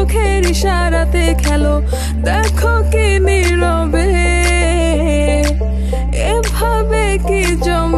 চোখের ইশারাতে খেলো। দেখো কি নীরবে। এভাবে কি জম